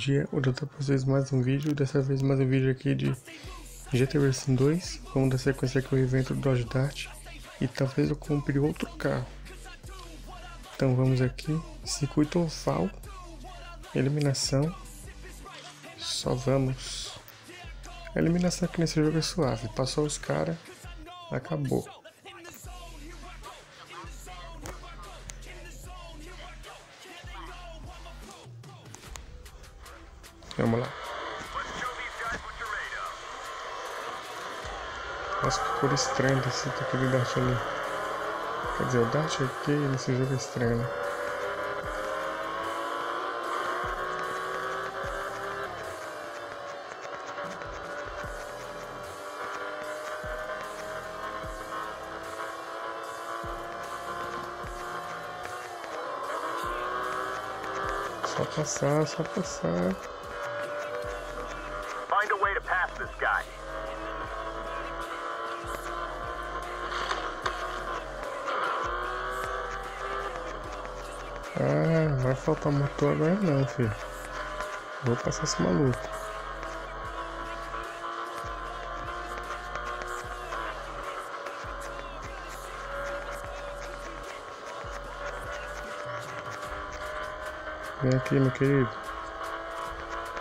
dia, hoje eu tô pra vocês mais um vídeo, dessa vez mais um vídeo aqui de GT Racing 2, vamos dar sequência aqui o evento do Dodge Dart e talvez eu compre outro carro. Então vamos aqui, circuito oval, eliminação, só vamos. A eliminação aqui nesse jogo é suave, passou os caras, acabou. Vamos lá. Nossa, que cor estranha desse aquele Dart ali. Quer dizer, o Dart aqui nesse jogo é estranho, né? Só passar, só passar. Ah, vai faltar motor agora não, filho. Vou passar esse maluco. Vem aqui, meu querido.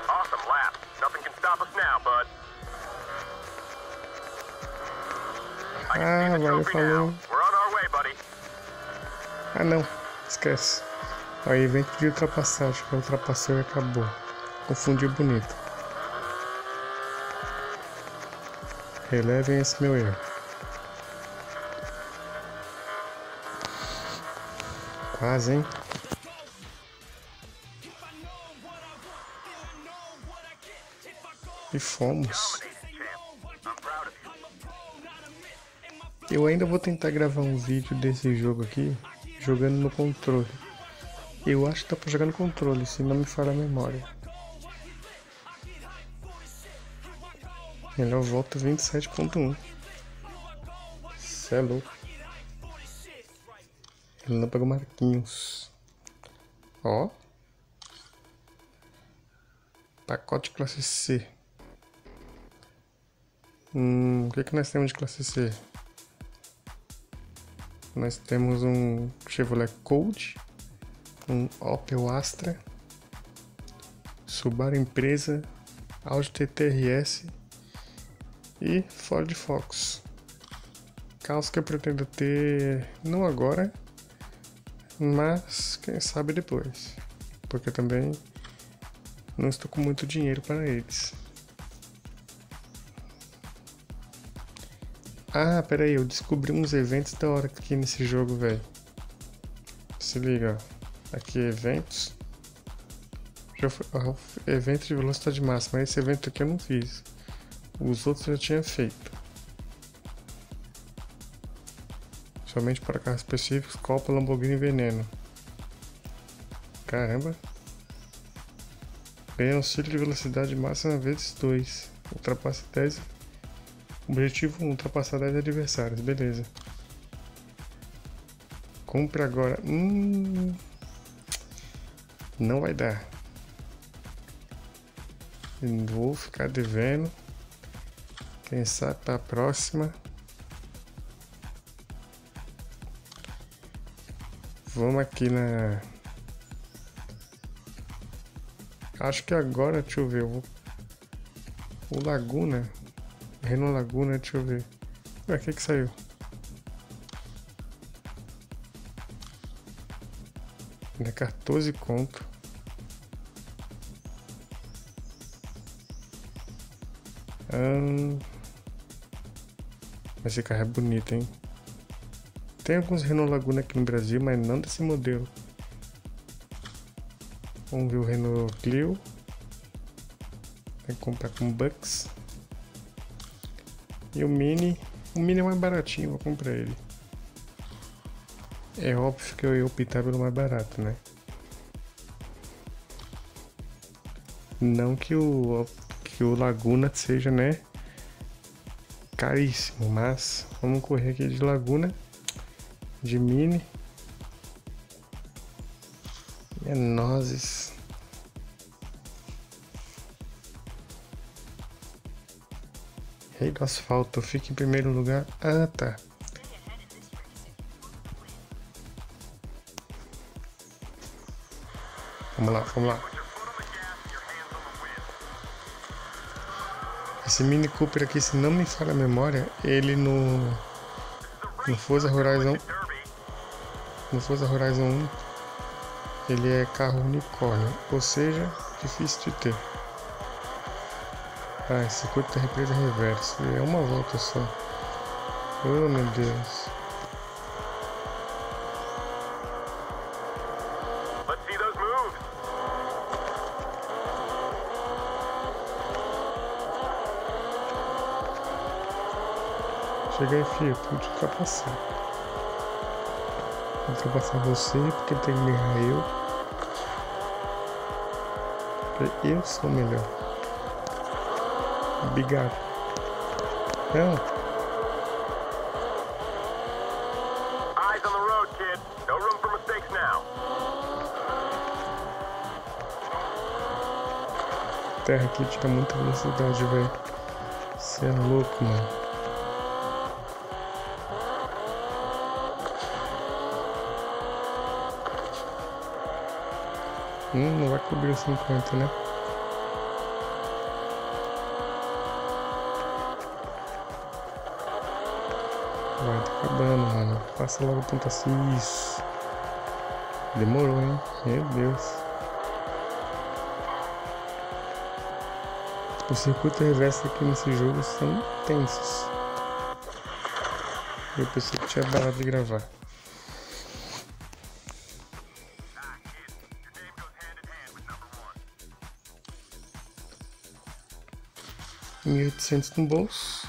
Awesome lap. Nothing can stop us now, bud. Ah, valeu, falou. We're on our way, buddy. Ah não, esquece. Aí evento de ultrapassagem, que ultrapassou e acabou. Confundiu bonito. Relevem esse meu erro. Quase, hein? E fomos. Eu ainda vou tentar gravar um vídeo desse jogo aqui, jogando no controle. Eu acho que dá pra jogar no controle, se não me falha a memória. Melhor volta 27.1. Cê é louco. Relâmpago Marquinhos. Ó. Pacote classe C. Hum, o que, que nós temos de classe C? Nós temos um Chevrolet Colt, um Opel Astra, Subaru Empresa, Audi TT-RS e Ford Focus. Carros que eu pretendo ter não agora, mas quem sabe depois, porque também não estou com muito dinheiro para eles. Ah, pera aí, eu descobri uns eventos da hora aqui nesse jogo, velho. Se liga, ó. Aqui, eventos. Ó, evento de velocidade máxima. Esse evento aqui eu não fiz. Os outros eu já tinha feito. Somente para carros específicos, Copa, Lamborghini e Veneno. Caramba. Ganha auxílio de velocidade máxima vezes 2. Ultrapassa 10 Objetivo 1, ultrapassar 10 adversários, beleza. Compre agora. Hum, não vai dar. Vou ficar devendo. Quem sabe pra próxima. Vamos aqui na. Acho que agora, deixa eu ver. Eu vou... O Laguna. Renault Laguna, deixa eu ver. Ué, o que que saiu? É 14 conto. Esse carro é bonito, hein? Tem alguns Renault Laguna aqui no Brasil, mas não desse modelo. Vamos ver o Renault Clio. Vai comprar com Bucks. E o Mini, o Mini é mais baratinho, vou comprar ele. É óbvio que eu ia optar pelo mais barato, né? Não que o, que o Laguna seja, né? caríssimo, mas vamos correr aqui de Laguna, de Mini. E é nozes. Rei do asfalto, fique em primeiro lugar. Ah, tá. Vamos lá, vamos lá. Esse Mini Cooper aqui, se não me falha a memória, ele no, no Forza Horizon no Forza Horizon 1 ele é carro unicórnio, ou seja, difícil de ter. Ah, esse circuito da represa reverso, é uma volta só. Oh meu Deus. Let's see those moves. Chega filho, tu te ultrapassar. Vou ultrapassar você porque tem que ganhar eu. Porque eu sou o melhor. Obrigado. Não, Eyes on the road, kid. No room for mistakes now. terra aqui tira muita velocidade, velho. Você é louco, mano. Hum, não vai cobrir os 50, né? Vai, tá acabando, mano. Passa logo tanto assim. Isso. Demorou, hein? Meu Deus. Os circuitos reversos aqui nesse jogo são tensos. Eu pensei que tinha parado de gravar. Mil oitocentos no bolso.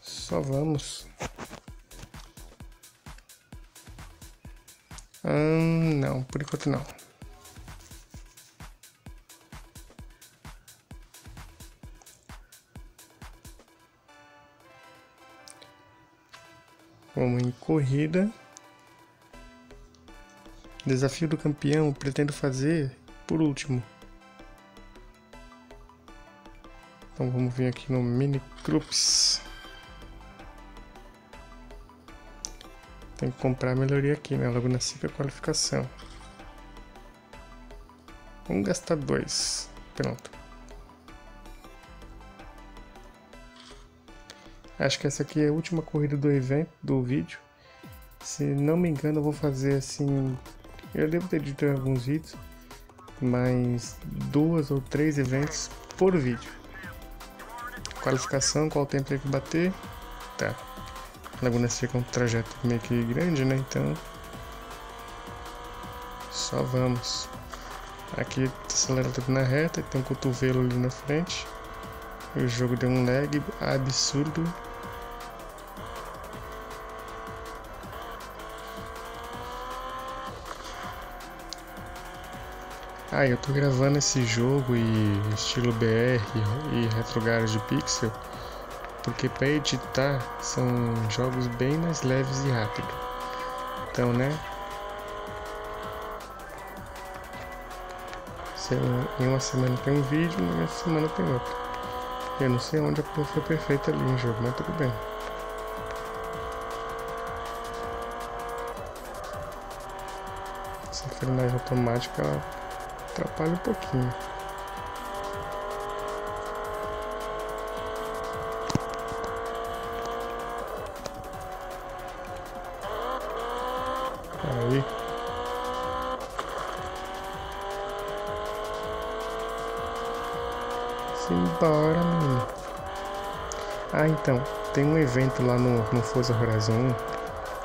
Só vamos. Hum, não, por enquanto não. Vamos em corrida. Desafio do campeão, pretendo fazer por último. Então vamos vir aqui no Mini Groups. Tem que comprar a melhoria aqui, né? Logo na ciclo qualificação. Vamos gastar dois. Pronto. Acho que essa aqui é a última corrida do evento, do vídeo. Se não me engano, eu vou fazer assim. Eu devo ter em alguns vídeos, mas duas ou três eventos por vídeo. Qualificação, qual tempo tem que bater. Tá. Laguna Seca é um trajeto meio que grande, né? Então. Só vamos. Aqui acelera tudo na reta, tem um cotovelo ali na frente. O jogo deu um lag absurdo. Ah, eu tô gravando esse jogo e estilo BR e retrogares de pixel porque para editar são jogos bem mais leves e rápidos. Então, né? Em uma semana tem um vídeo, na outra semana tem outro. Eu não sei onde a porra foi perfeita ali em jogo, mas tudo bem. Essa frenagem automática atrapalha um pouquinho. Aí. Simbora, menino. Ah, então. Tem um evento lá no, no Forza Horizon 1,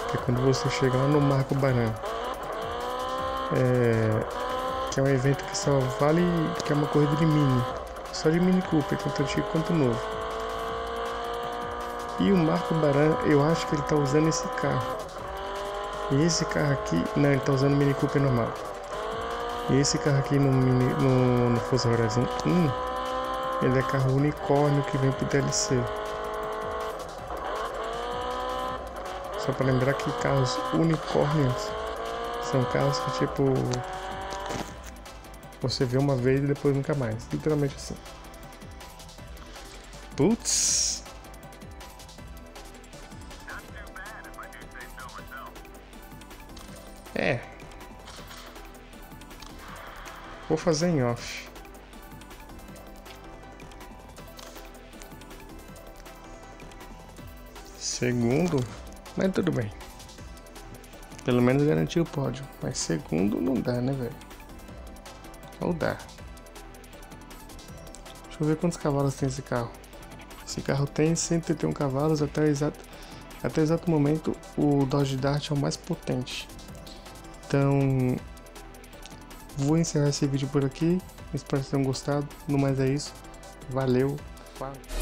que é quando você chega lá no Marco Baran. É, que é um evento que só vale, que é uma corrida de mini. Só de Mini Cooper, tanto antigo quanto novo. E o Marco Baran, eu acho que ele tá usando esse carro. E esse carro aqui, não, ele tá usando Mini Cooper normal. E esse carro aqui no, mini, no, no Forza Horizon 1, ele é carro unicórnio que vem pro DLC. Só para lembrar que carros unicórnios são carros que tipo você vê uma vez e depois nunca mais, literalmente assim. Putz. É. Vou fazer em off. Segundo, mas tudo bem. Pelo menos garantiu o pódio. Mas segundo não dá, né, velho? Ou dá. Deixa eu ver quantos cavalos tem esse carro. Esse carro tem 131 cavalos até o exato, até o exato momento. O Dodge Dart é o mais potente. Então, vou encerrar esse vídeo por aqui. Espero que tenham gostado. No mais é isso. Valeu. Falou.